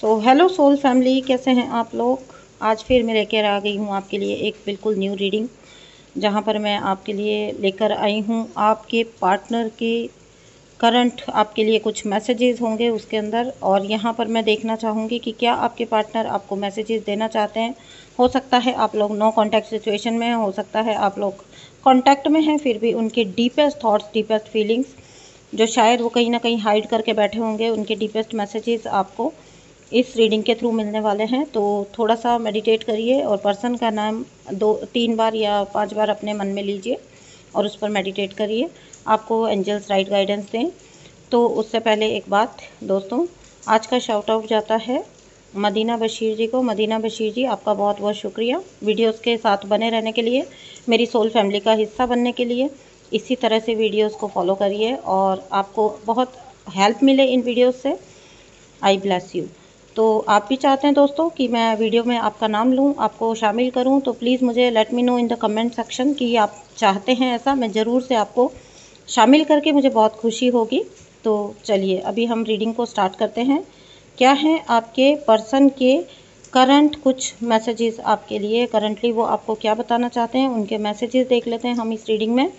तो hello soul family कैसे हैं आप लोग? आज फिर मैं लेकर आ गई हूँ आपके लिए एक बिल्कुल न्यू रीडिंग जहाँ पर मैं आपके लिए लेकर आई हूँ। आपके पार्टनर के करंट आपके लिए कुछ मैसेजेस होंगे उसके अंदर, और यहाँ पर मैं देखना चाहूँगी कि क्या आपके पार्टनर आपको मैसेजेस देना चाहते हैं। हो सकता है आप लोग नो कॉन्टैक्ट सिचुएशन में हो सकता है आप लोग कॉन्टैक्ट में हैं, फिर भी उनके डीपेस्ट थाट्स डीपेस्ट फीलिंग्स जो शायद वो कहीं ना कहीं हाइड करके बैठे होंगे, उनके डीपेस्ट मैसेजेस आपको इस रीडिंग के थ्रू मिलने वाले हैं तो थोड़ा सा मेडिटेट करिए और पर्सन का नाम दो, तीन बार या पाँच बार अपने मन में लीजिए और उस पर मेडिटेट करिए। आपको एंजल्स राइट गाइडेंस दें। तो उससे पहले एक बात, दोस्तों, आज का शाउट आउट जाता है मदीना बशीर जी को। मदीना बशीर जी, आपका बहुत बहुत शुक्रिया। वीडियोस के साथ बने रहने के लिए, मेरी सोल फैमिली का हिस्सा बनने के लिए, इसी तरह से वीडियोस को फॉलो करिए और आपको बहुत हेल्प मिले इन वीडियोस से। आई ब्लेस यू तो आप भी चाहते हैं दोस्तों कि मैं वीडियो में आपका नाम लूँ, आपको शामिल करूँ तो प्लीज़ मुझे let me know in the comment section कि आप चाहते हैं ऐसा। मैं ज़रूर से आपको शामिल करके मुझे बहुत खुशी होगी। तो चलिए, अभी हम रीडिंग को स्टार्ट करते हैं। क्या है आपके पर्सन के करंट कुछ मैसेजेस आपके लिए? करंटली वो आपको क्या बताना चाहते हैं? उनके मैसेजेस देख लेते हैं हम इस रीडिंग में।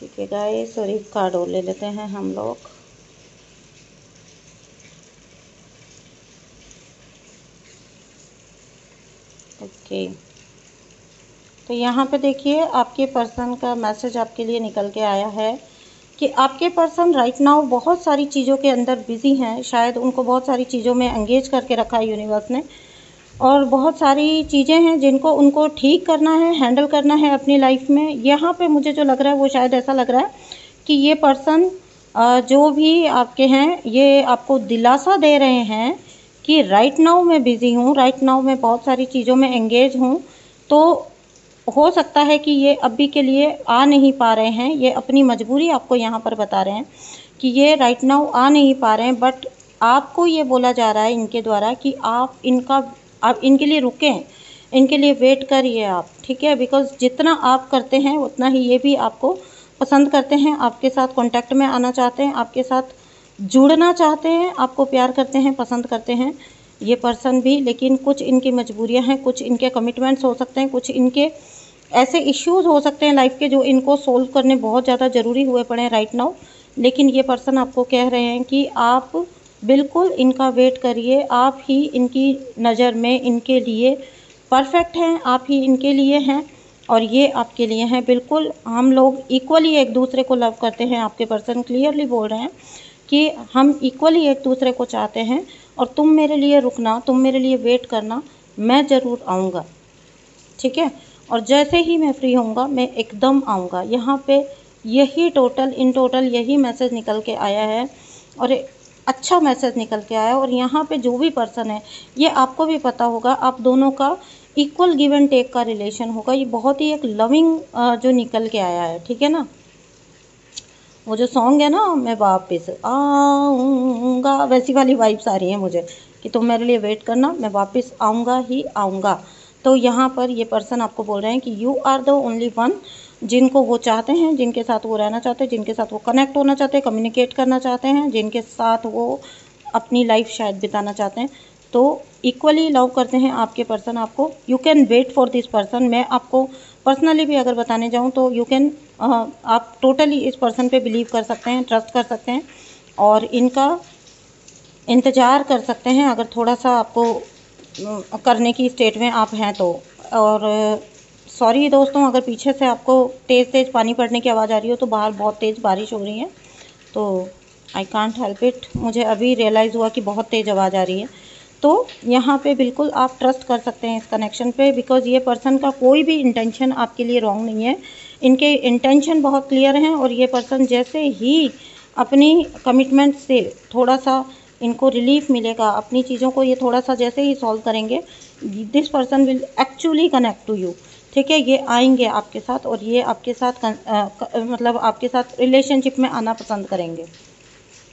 ठीक है गाइस और एक कार्ड और ले लेते हैं हम लोग। ओके तो यहाँ पे देखिए, आपके पर्सन का मैसेज आपके लिए निकल के आया है कि आपके पर्सन राइट नाउ बहुत सारी चीज़ों के अंदर बिज़ी हैं। शायद उनको बहुत सारी चीज़ों में एंगेज करके रखा है यूनिवर्स ने। और बहुत सारी चीज़ें हैं जिनको उनको ठीक करना है हैंडल करना है अपनी लाइफ में। यहाँ पे मुझे जो लग रहा है, वो शायद ऐसा लग रहा है कि ये पर्सन जो भी आपके हैं, ये आपको दिलासा दे रहे हैं कि राइट नाउ मैं बिज़ी हूँ राइट नाउ मैं बहुत सारी चीज़ों में एंगेज हूँ तो हो सकता है कि ये अभी के लिए आ नहीं पा रहे हैं। ये अपनी मजबूरी आपको यहाँ पर बता रहे हैं कि ये राइट नाउ आ नहीं पा रहे हैं बट आपको ये बोला जा रहा है इनके द्वारा कि आप इनका आप इनके लिए रुकें इनके लिए वेट करिए आप, ठीक है? बिकॉज़ जितना आप करते हैं, उतना ही ये भी आपको पसंद करते हैं। आपके साथ कांटेक्ट में आना चाहते हैं, आपके साथ जुड़ना चाहते हैं, आपको प्यार करते हैं, पसंद करते हैं, ये पर्सन भी। लेकिन कुछ इनकी मजबूरियाँ हैं, कुछ इनके कमिटमेंट्स हो सकते हैं, कुछ इनके ऐसे इश्यूज़ हो सकते हैं लाइफ के जो इनको सोल्व करने बहुत ज़्यादा ज़रूरी हुए पड़े हैं राइट नाउ लेकिन ये पर्सन आपको कह रहे हैं कि आप बिल्कुल इनका वेट करिए, आप ही इनकी नज़र में इनके लिए परफेक्ट हैं, आप ही इनके लिए हैं और ये आपके लिए हैं। बिल्कुल हम लोग इक्वली एक दूसरे को लव करते हैं। आपके पर्सन क्लियरली बोल रहे हैं कि हम इक्वली एक दूसरे को चाहते हैं और तुम मेरे लिए रुकना, तुम मेरे लिए वेट करना, मैं ज़रूर आऊँगा। ठीक है? और जैसे ही मैं फ्री होऊँगा, मैं एकदम आऊँगा। यहाँ पे यही टोटल इन टोटल यही मैसेज निकल के आया है और अच्छा मैसेज निकल के आया और यहाँ पे जो भी पर्सन है, ये आपको भी पता होगा, आप दोनों का इक्वल गिव एंड टेक का रिलेशन होगा। ये बहुत ही एक लविंग जो निकल के आया है, ठीक है ना? वो जो सॉन्ग है ना, मैं वापस आऊँगा, वैसी वाली वाइब्स आ रही हैं मुझे कि तुम मेरे लिए वेट करना, मैं वापस आऊँगा ही आऊँगा। तो यहाँ पर ये पर्सन आपको बोल रहे हैं कि you are the only one जिनको वो चाहते हैं, जिनके साथ वो रहना चाहते हैं, जिनके साथ वो कनेक्ट होना चाहते हैं कम्युनिकेट करना चाहते हैं, जिनके साथ वो अपनी लाइफ शायद बिताना चाहते हैं। तो इक्वली लव करते हैं आपके पर्सन आपको। You can wait for this person मैं आपको पर्सनली भी अगर बताने जाऊँ तो यू कैन आप टोटली इस पर्सन पे बिलीव कर सकते हैं ट्रस्ट कर सकते हैं और इनका इंतज़ार कर सकते हैं। अगर थोड़ा सा आपको करने की स्टेट में आप हैं तो। और सॉरी दोस्तों, अगर पीछे से आपको तेज़ तेज़ पानी पड़ने की आवाज़ आ रही हो तो बाहर बहुत तेज़ बारिश हो रही है। तो आई कॉन्ट हेल्प इट मुझे अभी रियलाइज़ हुआ कि बहुत तेज़ आवाज़ आ रही है। तो यहाँ पे बिल्कुल आप ट्रस्ट कर सकते हैं इस कनेक्शन पे बिकॉज़ ये पर्सन का कोई भी इंटेंशन आपके लिए रॉन्ग नहीं है। इनके इंटेंशन बहुत क्लियर हैं और ये पर्सन जैसे ही अपनी कमिटमेंट से थोड़ा सा इनको रिलीफ मिलेगा, अपनी चीज़ों को ये थोड़ा सा जैसे ही सॉल्व करेंगे this person will actually connect to you ठीक है ये आएँगे आपके साथ और ये आपके साथ आ, मतलब आपके साथ रिलेशनशिप में आना पसंद करेंगे।